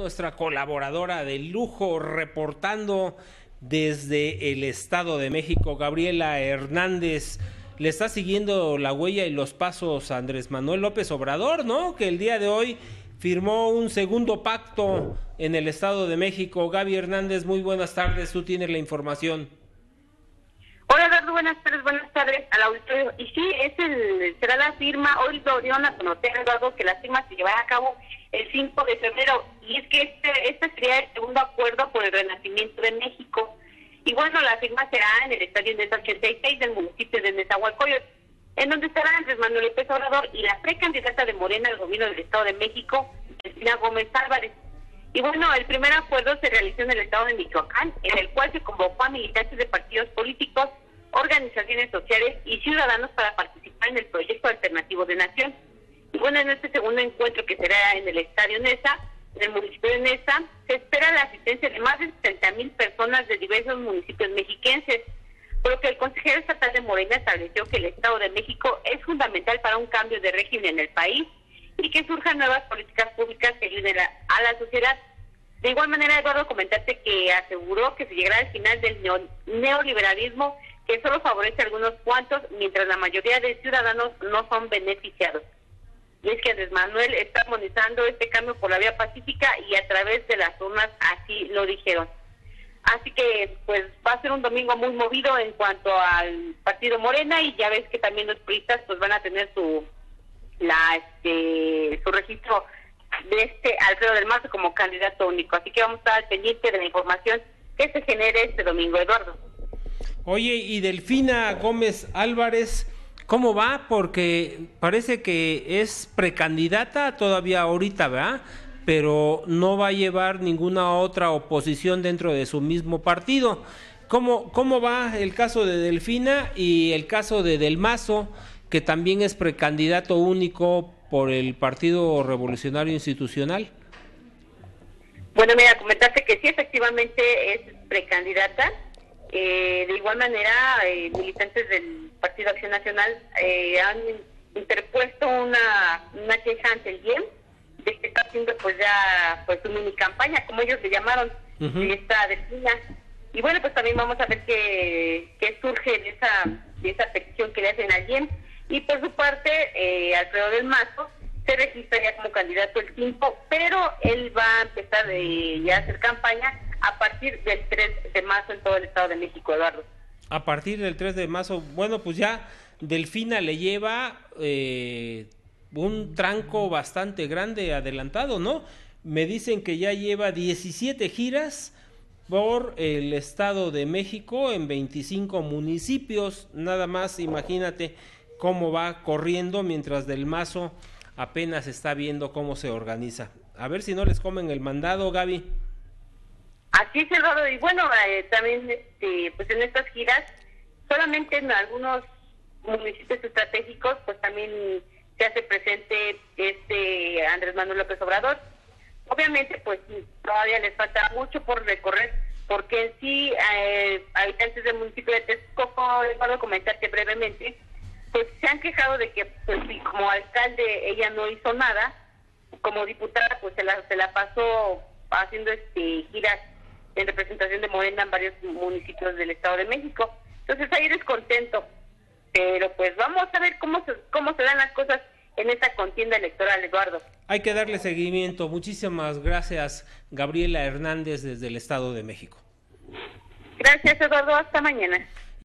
nuestra colaboradora de lujo reportando desde el Estado de México, Gabriela Hernández. Le está siguiendo la huella y los pasos a Andrés Manuel López Obrador, ¿no? Que el día de hoy firmó un segundo pacto en el Estado de México. Gaby Hernández, muy buenas tardes, tú tienes la información. Hola Eduardo, buenas tardes, buenas tardes al auditorio. Y sí, es el, será la firma, hoy lo dieron a conocer Eduardo que la firma se llevará a cabo el 5 de febrero. Y es que este, este sería el segundo acuerdo por el renacimiento de México. Y bueno, la firma será en el estadio Nesa 86 del municipio de Nezahualcóyotl, en donde estará Andrés Manuel López Obrador y la precandidata de Morena al gobierno del Estado de México, Cristina Gómez Álvarez. Y bueno, el primer acuerdo se realizó en el estado de Michoacán, en el cual se convocó a militantes de partidos políticos, organizaciones sociales y ciudadanos para participar en el proyecto alternativo de nación. Y bueno, en este segundo encuentro que será en el estadio Nesa, en el municipio de Nesa, se espera la asistencia de más de 60 mil personas de diversos municipios mexiquenses, por lo que el consejero estatal de Morena estableció que el Estado de México es fundamental para un cambio de régimen en el país y que surjan nuevas políticas públicas que ayuden a, la sociedad. De igual manera, Eduardo, comentarte que aseguró que se llegará al final del neoliberalismo que solo favorece a algunos cuantos, mientras la mayoría de ciudadanos no son beneficiados. Y es que Andrés Manuel está armonizando este cambio por la vía pacífica y a través de las urnas, así lo dijeron. Así que pues va a ser un domingo muy movido en cuanto al partido Morena y ya ves que también los turistas pues van a tener su la este su registro de este Alfredo del Mazo como candidato único. Así que vamos a estar pendiente de la información que se genere este domingo, Eduardo. Oye, y Delfina Gómez Álvarez, ¿cómo va? Porque parece que es precandidata todavía ahorita, ¿verdad? Pero no va a llevar ninguna otra oposición dentro de su mismo partido. ¿Cómo, cómo va el caso de Delfina y el caso de Del Mazo? que también es precandidato único por el Partido Revolucionario Institucional. Bueno, mira, comentarte que sí, efectivamente es precandidata. Eh, de igual manera, eh, militantes del Partido Acción Nacional eh, han interpuesto una, una queja ante el IEM de que está haciendo pues ya pues su mini campaña, como ellos le llamaron, de esta vecina. Y bueno, pues también vamos a ver qué, qué surge de esa, de esa petición que le hacen al IEM. Y por su parte, eh, Alfredo del Mazo se registraría como candidato el 5, pero él va a empezar eh, ya a hacer campaña a partir del 3 de marzo en todo el Estado de México, Eduardo. A partir del 3 de marzo, bueno, pues ya Delfina le lleva eh, un tranco bastante grande adelantado, ¿no? Me dicen que ya lleva 17 giras por el Estado de México en 25 municipios, nada más, imagínate cómo va corriendo mientras Del Mazo apenas está viendo cómo se organiza. A ver si no les comen el mandado, Gaby. Así es, Eduardo. Y bueno, eh, también este, pues en estas giras, solamente en algunos municipios estratégicos, pues también se hace presente este Andrés Manuel López Obrador. Obviamente, pues todavía les falta mucho por recorrer, porque en sí, eh, habitantes del municipio de Texcoco, les puedo comentarte brevemente, pues se han quejado de que pues como alcalde ella no hizo nada, como diputada pues se la, se la pasó haciendo este giras en representación de Morena en varios municipios del Estado de México. Entonces hay descontento, pero pues vamos a ver cómo se, cómo se dan las cosas en esta contienda electoral, Eduardo. Hay que darle seguimiento. Muchísimas gracias, Gabriela Hernández, desde el Estado de México. Gracias, Eduardo. Hasta mañana.